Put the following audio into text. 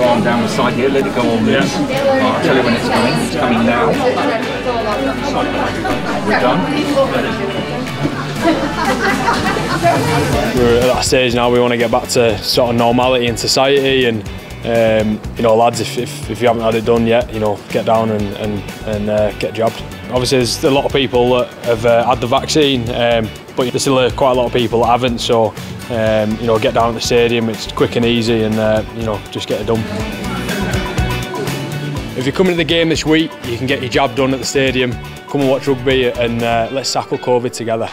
down the side here. Let it go on loose. Right, I'll tell you when it's coming. It's coming now. We're done. we're at that stage now we want to get back to sort of normality in society and um, you know lads if, if, if, you haven't had it done yet you know get down and, and, and uh, get jabbed. Obviously there's a lot of people that have uh, had the vaccine um, but there's still uh, quite a lot of people that haven't so um, you know get down to the stadium it's quick and easy and uh, you know just get it done. If you're coming to the game this week you can get your job done at the stadium come and watch rugby and uh, let's tackle COVID together.